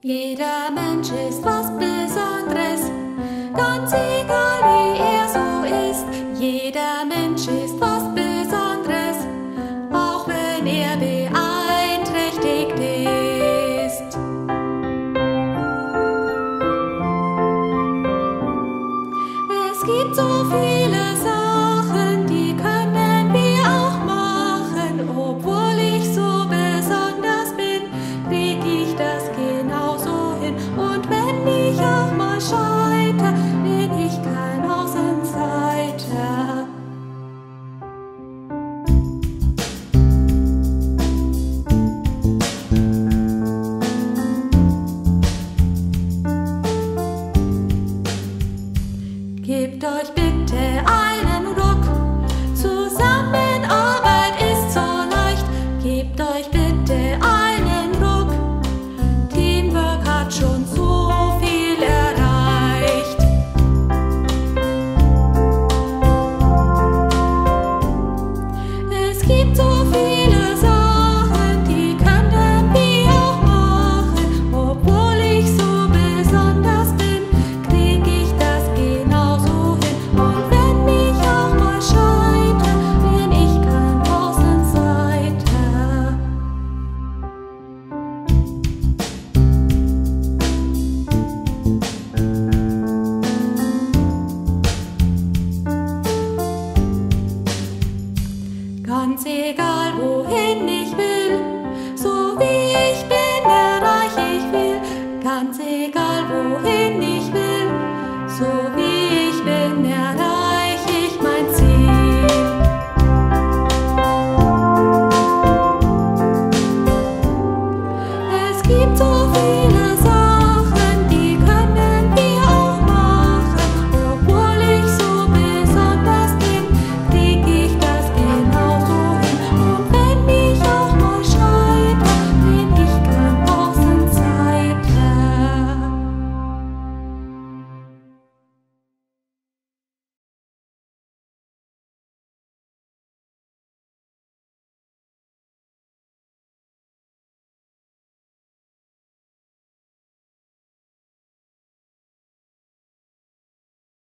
Jeder Mensch ist was Besonderes, ganz egal wie er so ist. Jeder Mensch ist was Besonderes, auch wenn er beeinträchtigt ist. Es gibt so viele Gebt euch bitte einen Ganz egal, wohin ich will, so wie ich bin, erreich ich will. Ganz egal, wohin ich will, so wie ich bin, erreich ich mein Ziel. Es gibt so